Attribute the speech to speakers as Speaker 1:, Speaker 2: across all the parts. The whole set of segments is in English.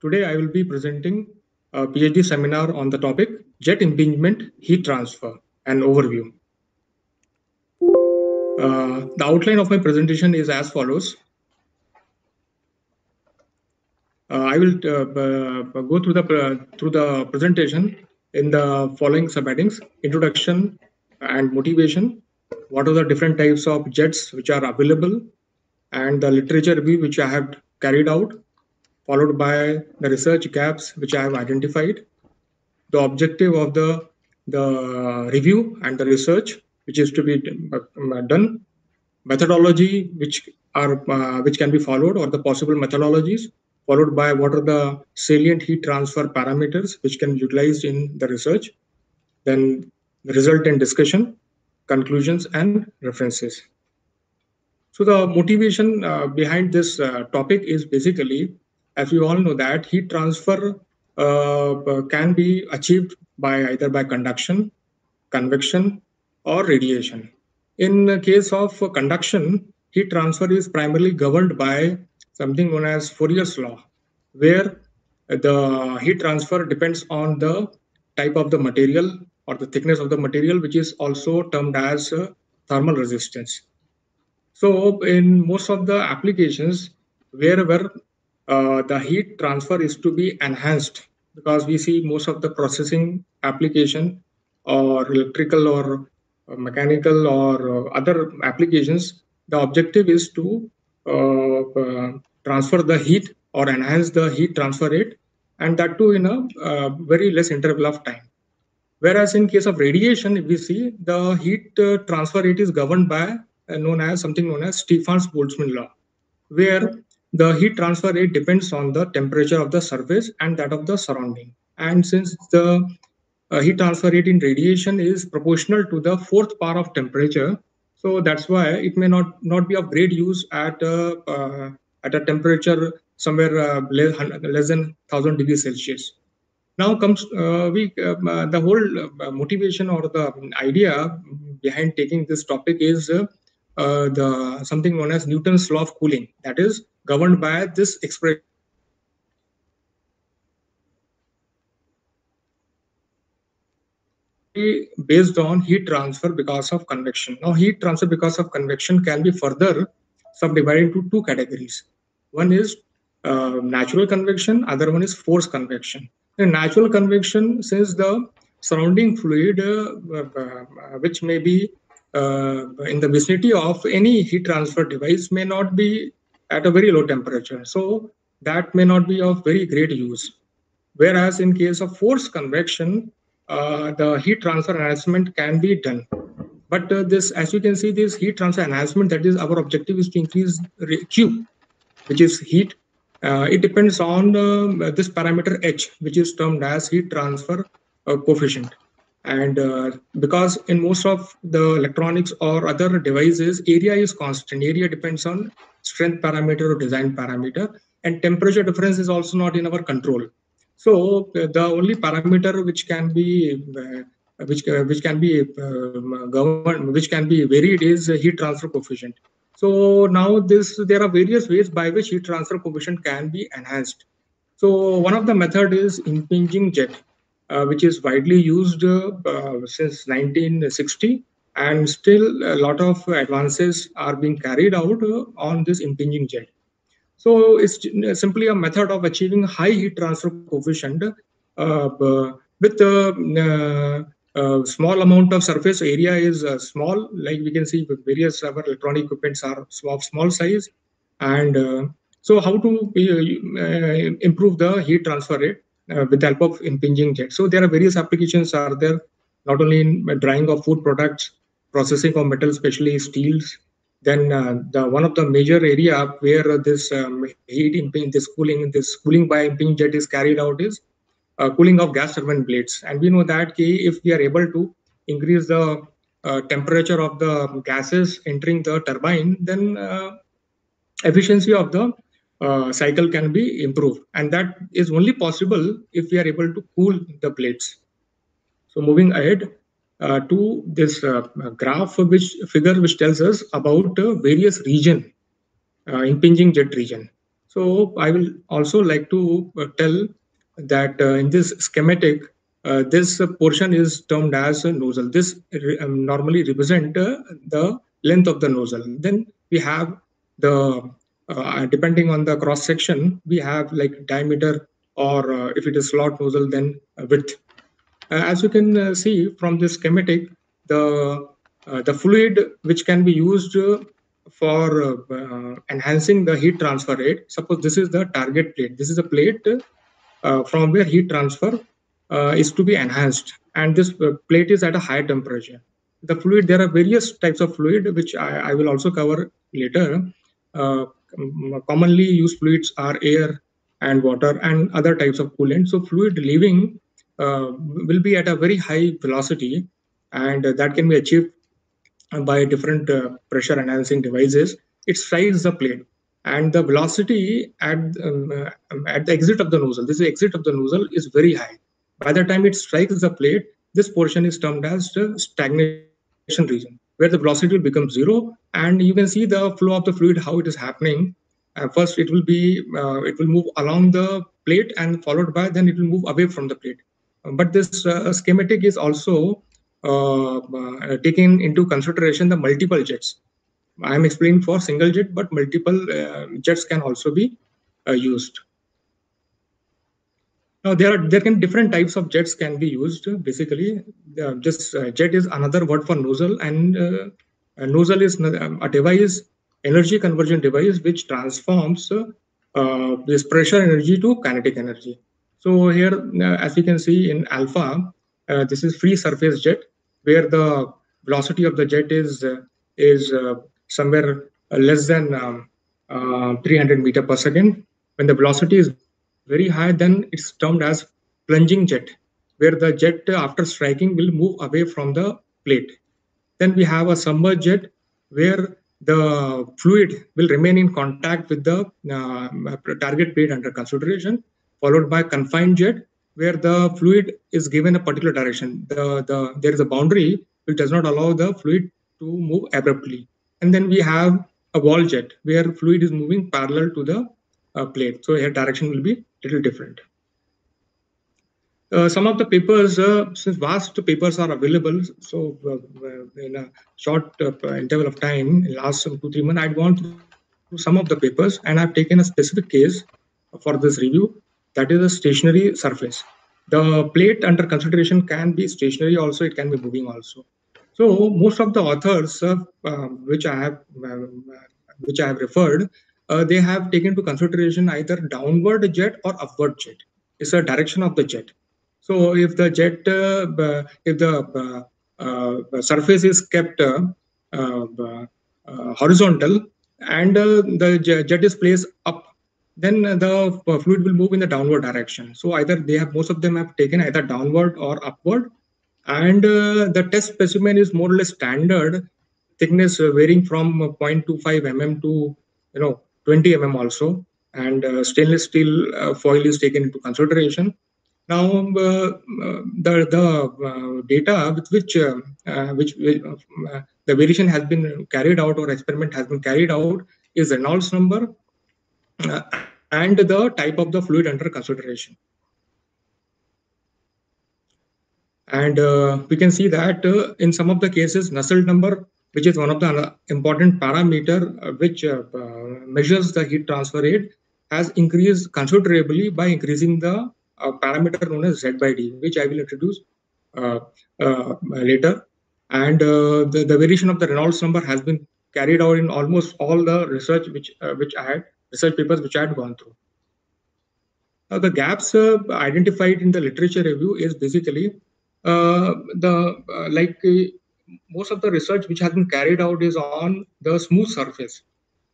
Speaker 1: Today I will be presenting a PhD seminar on the topic Jet Impingement Heat Transfer, an overview. Uh, the outline of my presentation is as follows. Uh, I will uh, go through the through the presentation in the following subheadings: introduction and motivation. What are the different types of jets which are available, and the literature review which I have carried out, followed by the research gaps which I have identified, the objective of the the review and the research which is to be done, methodology which are uh, which can be followed or the possible methodologies, followed by what are the salient heat transfer parameters which can be utilized in the research, then the result and discussion, conclusions and references. So the motivation uh, behind this uh, topic is basically, as we all know that heat transfer uh, can be achieved by either by conduction, convection, or radiation. In the case of conduction, heat transfer is primarily governed by something known as Fourier's law, where the heat transfer depends on the type of the material or the thickness of the material, which is also termed as thermal resistance. So in most of the applications, wherever uh, the heat transfer is to be enhanced, because we see most of the processing application or electrical or mechanical or other applications, the objective is to uh, uh, transfer the heat or enhance the heat transfer rate, and that too in a uh, very less interval of time. Whereas in case of radiation, we see the heat transfer rate is governed by known as something known as Stefan-Boltzmann law, where the heat transfer rate depends on the temperature of the surface and that of the surrounding. And since the uh, heat transfer rate in radiation is proportional to the fourth power of temperature, so that's why it may not not be of great use at a, uh, at a temperature somewhere uh, less, less, than 1000 degrees Celsius. Now comes uh, we um, uh, the whole motivation or the idea behind taking this topic is uh, the something known as Newton's law of cooling, that is governed by this expression. based on heat transfer because of convection. Now, heat transfer because of convection can be further subdivided into two categories. One is uh, natural convection, other one is forced convection. In natural convection, since the surrounding fluid, uh, uh, which may be uh, in the vicinity of any heat transfer device may not be at a very low temperature. So that may not be of very great use. Whereas in case of forced convection, uh, the heat transfer enhancement can be done. But uh, this, as you can see, this heat transfer enhancement, that is our objective is to increase Q, which is heat. Uh, it depends on uh, this parameter H, which is termed as heat transfer uh, coefficient and uh, because in most of the electronics or other devices area is constant. Area depends on strength parameter or design parameter. And temperature difference is also not in our control. So the only parameter which can be uh, which uh, which can be um, governed which can be varied is heat transfer coefficient. So now this there are various ways by which heat transfer coefficient can be enhanced. So one of the method is impinging jet which is widely used uh, since 1960 and still a lot of advances are being carried out uh, on this impinging jet. So it's simply a method of achieving high heat transfer coefficient uh, with a uh, small amount of surface area is uh, small, like we can see various our electronic equipments are of small size. And so how to improve the heat transfer rate? Uh, with the help of impinging jet. So there are various applications are there, not only in drying of food products, processing of metal, especially steels. Then uh, the one of the major area where this um, heat imping, this cooling, this cooling by impinging jet is carried out is uh, cooling of gas turbine blades. And we know that if we are able to increase the uh, temperature of the gases entering the turbine, then uh, efficiency of the uh, cycle can be improved and that is only possible if we are able to cool the plates so moving ahead uh, to this uh, graph which figure which tells us about uh, various region uh, impinging jet region So I will also like to tell that in this schematic, uh, this portion is termed as a nozzle. This um, normally represent uh, the length of the nozzle. Then we have the, uh, depending on the cross section, we have like diameter or if it is slot nozzle, then width. as you can see from this schematic, the the fluid which can be used for uh, enhancing the heat transfer rate. Suppose this is the target plate. This is a plate uh, from where heat transfer uh, is to be enhanced and this uh, plate is at a high temperature the fluid there are various types of fluid which i, I will also cover later uh, commonly used fluids are air and water and other types of coolant. So fluid leaving uh, will be at a very high velocity and that can be achieved by different uh, pressure enhancing devices. It strikes the plate and the velocity at um, uh, at the exit of the nozzle this exit of the nozzle is very high. By the time it strikes the plate, this portion is termed as the stagnation region, where the velocity will become zero, and you can see the flow of the fluid how it is happening. Uh, first, it will be uh, it will move along the plate, and followed by then it will move away from the plate. But this uh, schematic is also uh, uh, taking into consideration the multiple jets. I am explaining for single jet, but multiple jets can also be used. Now there are there can different types of jets can be used. Basically, uh, this uh, jet is another word for nozzle, and uh, a nozzle is um, a device, energy conversion device, which transforms uh, this pressure energy to kinetic energy. So here, uh, as you can see in alpha, uh, this is free surface jet, where the velocity of the jet is is somewhere less than um, 300 meter per second. When the velocity is very high, then it's termed as plunging jet, where the jet after striking will move away from the plate. Then we have a submerged jet where the fluid will remain in contact with the uh, target plate under consideration, followed by confined jet where the fluid is given a particular direction. The, the, there is a boundary which does not allow the fluid to move abruptly. And then we have a wall jet where fluid is moving parallel to the uh, plate. So here direction will be little different. Uh, some of the papers, uh, since vast papers are available, so uh, in a short uh, interval of time, in last two, three months, I'd gone through some of the papers and I've taken a specific case for this review, that is a stationary surface. The plate under consideration can be stationary also, it can be moving also. So most of the authors uh, which I have which I have referred, uh, they have taken into consideration either downward jet or upward jet. It's a direction of the jet. So if the jet, uh, if the uh, surface is kept uh, uh, horizontal and the jet is placed up, then the fluid will move in the downward direction. So either they have, most of them have taken either downward or upward. And the test specimen is more or less standard thickness varying from 0.25 mm to you know 20 mm also, and uh, stainless steel uh, foil is taken into consideration. Now, uh, the the data with which which the variation has been carried out or experiment has been carried out is Reynolds number and the type of the fluid under consideration. And uh, we can see that uh, in some of the cases, Nusselt number which is one of the important parameter uh, which uh, uh, measures the heat transfer rate, has increased considerably by increasing the parameter known as Z by D, which I will introduce later. And the, the variation of the Reynolds number has been carried out in almost all the research which which I had research papers which I had gone through. Now, the gaps uh, identified in the literature review is basically uh, the uh, like most of the research which has been carried out is on the smooth surface.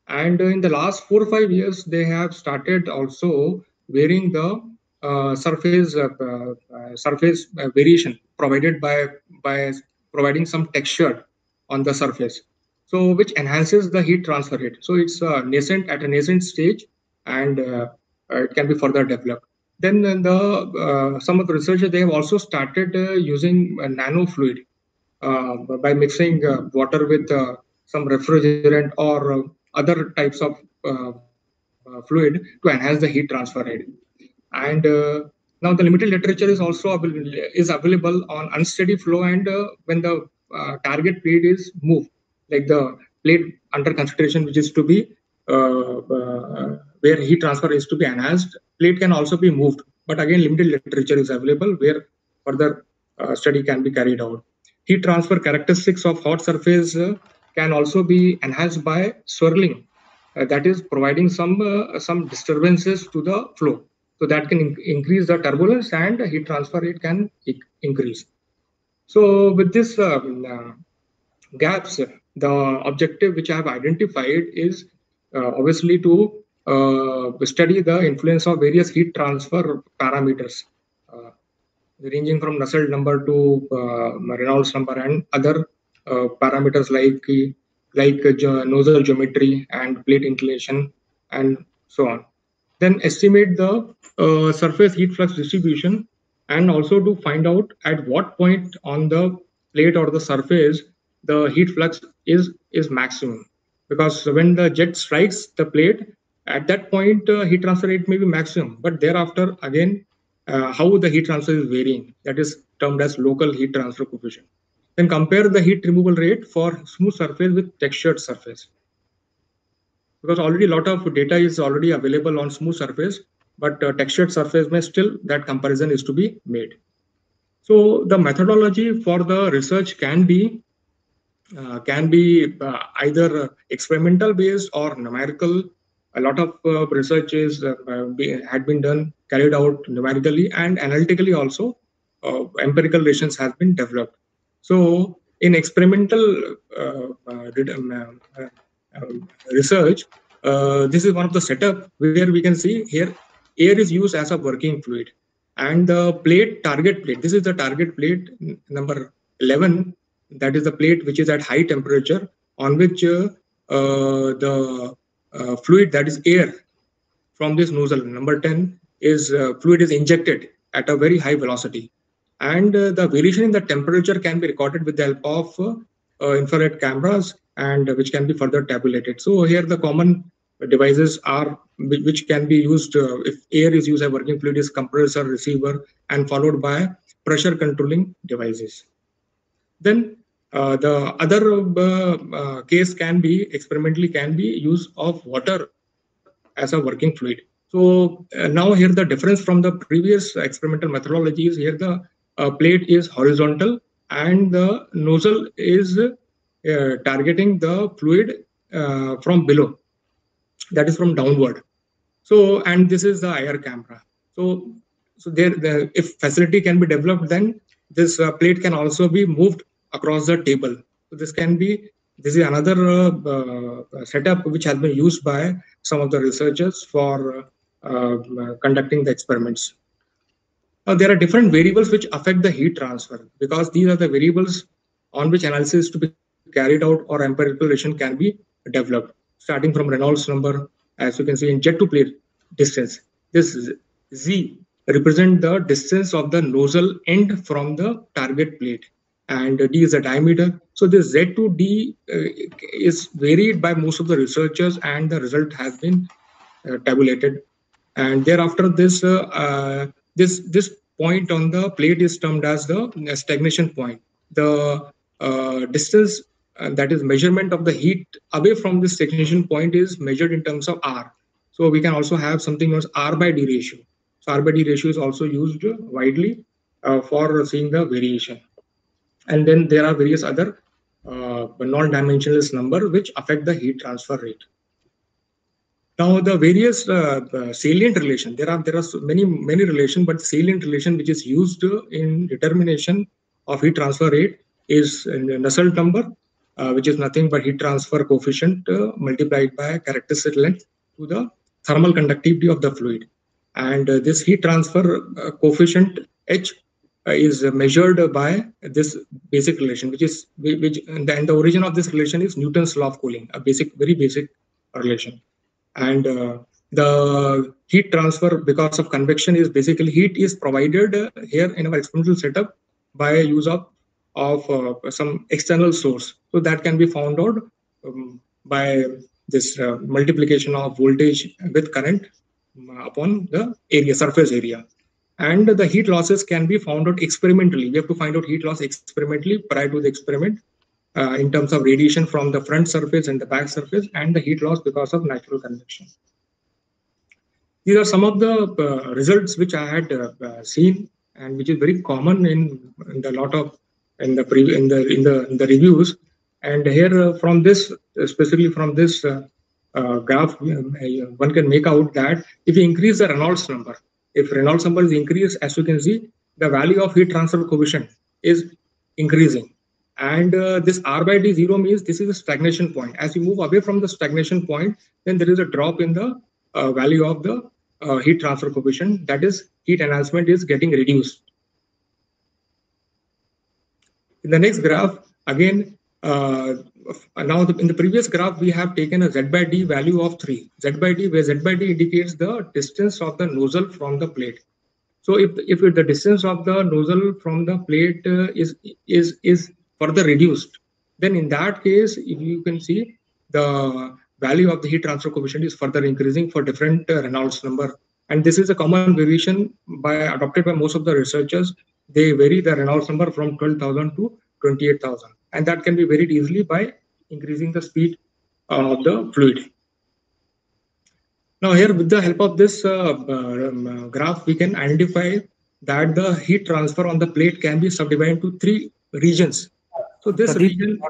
Speaker 1: And in the last four or five years, they have started also varying the uh, surface uh, uh, surface uh, variation provided by by providing some texture on the surface, so which enhances the heat transfer rate. So it's uh, nascent at a nascent stage, and uh, it can be further developed. Then the some of the researchers they have also started using nano fluid uh, by mixing uh, water with uh, some refrigerant or other types of fluid to enhance the heat transfer rate. And now the limited literature is also available, is available on unsteady flow and when the target plate is moved, like the plate under consideration, which is to be uh, uh, where heat transfer is to be enhanced. Plate can also be moved, but again, limited literature is available where further uh, study can be carried out. Heat transfer characteristics of hot surface can also be enhanced by swirling, that is providing some some disturbances to the flow. So that can in increase the turbulence and heat transfer rate can increase. So with this um, uh, gaps, the objective which I have identified is uh, obviously to uh, study the influence of various heat transfer parameters uh, ranging from Nusselt number to Reynolds number and other parameters like like nozzle geometry and plate inclination and so on. Then estimate the uh, surface heat flux distribution and also to find out at what point on the plate or the surface the heat flux is is maximum because when the jet strikes the plate, at that point, uh, heat transfer rate may be maximum. But thereafter, again, uh, how the heat transfer is varying, that is termed as local heat transfer coefficient. Then compare the heat removal rate for smooth surface with textured surface. Because already a lot of data is already available on smooth surface, but uh, textured surface may still, that comparison is to be made. So the methodology for the research can be uh, can be uh, either experimental based or numerical. A lot of uh, research is be, had been done, carried out numerically and analytically also. empirical relations have been developed. So in experimental um, research, uh, this is one of the setup where we can see here air is used as a working fluid and the plate target plate this is the target plate number 11 that is the plate which is at high temperature on which uh, uh, the uh, fluid that is air from this nozzle. Number 10 is uh, fluid is injected at a very high velocity. And uh, the variation in the temperature can be recorded with the help of uh, infrared cameras and which can be further tabulated. So here the common devices are which can be used uh, if air is used as working fluid is compressor receiver and followed by pressure controlling devices. Then uh, the other uh, uh, case can be experimentally can be use of water as a working fluid. So now here the difference from the previous experimental methodologies here the plate is horizontal and the nozzle is targeting the fluid from below. That is from downward. So and this is the IR camera. So so there the, if facility can be developed then this uh, plate can also be moved across the table. So this can be this is another uh, uh, setup which has been used by some of the researchers for uh, conducting the experiments. Now there are different variables which affect the heat transfer because these are the variables on which analysis to be carried out or empirical relation can be developed. Starting from Reynolds number, as you can see in jet to plate distance. This Z represent the distance of the nozzle end from the target plate and d is the diameter. So this z to d uh, is varied by most of the researchers and the result has been uh, tabulated. And thereafter this uh, uh this this point on the plate is termed as the stagnation point. The uh, distance uh, that is measurement of the heat away from this stagnation point is measured in terms of r. So we can also have something known as r by d ratio. So r by d ratio is also used widely for seeing the variation and then there are various other uh, non-dimensionless number which affect the heat transfer rate. Now the various uh, salient relation, there are there are many many relation, but salient relation which is used in determination of heat transfer rate is Nusselt number, uh, which is nothing but heat transfer coefficient uh, multiplied by characteristic length to the thermal conductivity of the fluid. And uh, this heat transfer uh, coefficient H is measured by this basic relation, which is which and the, and the, origin of this relation is Newton's law of cooling, a basic, very basic relation. And uh, the heat transfer because of convection is basically heat is provided uh, here in our experimental setup by use of of uh, some external source. So that can be found out um, by this uh, multiplication of voltage with current uh, upon the area, surface area. And the heat losses can be found out experimentally. We have to find out heat loss experimentally prior to the experiment uh, in terms of radiation from the front surface and the back surface and the heat loss because of natural convection. These are some of the uh, results which I had uh, uh, seen and which is very common in, in the lot of in the pre in the in the in the reviews. And here uh, from this, especially from this uh, graph, one can make out that if you increase the Reynolds number, if Reynolds number is increased, as you can see, the value of heat transfer coefficient is increasing. And uh, this r by d 0 means this is a stagnation point. As you move away from the stagnation point then there is a drop in the uh, value of the uh, heat transfer coefficient. That is heat enhancement is getting reduced. In the next graph again uh, now in the previous graph we have taken a z by d value of 3 z by d where z by d indicates the distance of the nozzle from the plate so if if the distance of the nozzle from the plate uh, is is is further reduced, then in that case, if you can see the value of the heat transfer coefficient is further increasing for different uh, Reynolds number. And this is a common variation by adopted by most of the researchers. They vary the Reynolds number from 12,000 to 28,000. And that can be varied easily by increasing the speed of the fluid. Now here with the help of this uh, um, uh, graph, we can identify that the heat transfer on the plate can be subdivided into three regions so this Pradeep, region.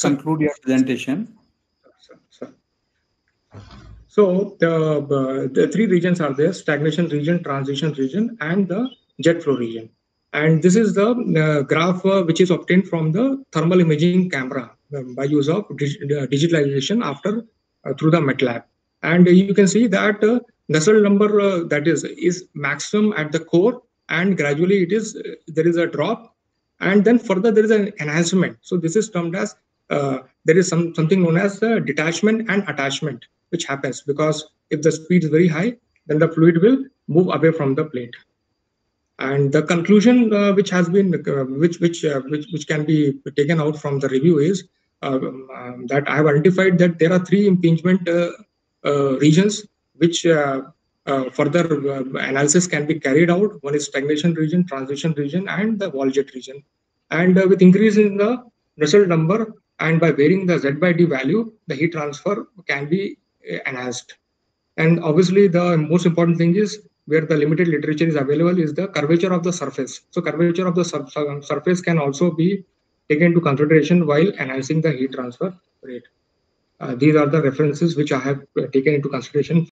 Speaker 2: Conclude your presentation.
Speaker 1: So the, uh, the three regions are there: stagnation region, transition region, and the jet flow region. And this is the uh, graph uh, which is obtained from the thermal imaging camera um, by use of dig uh, digitalization after uh, through the MATLAB. And you can see that uh, Nusselt number that is is maximum at the core, and gradually it is there is a drop. And then further there is an enhancement. So this is termed as there is some something known as detachment and attachment which happens because if the speed is very high then the fluid will move away from the plate and the conclusion uh, which has been uh, which which, uh, which which can be taken out from the review is um, um, that i have identified that there are three impingement regions which uh, further uh, analysis can be carried out. One is stagnation region, transition region, and the wall jet region. And uh, with increase in the Nusselt number and by varying the Z by D value, the heat transfer can be enhanced. And obviously, the most important thing is where the limited literature is available is the curvature of the surface. So curvature of the sur surface can also be taken into consideration while enhancing the heat transfer rate. Uh, these are the references which I have taken into consideration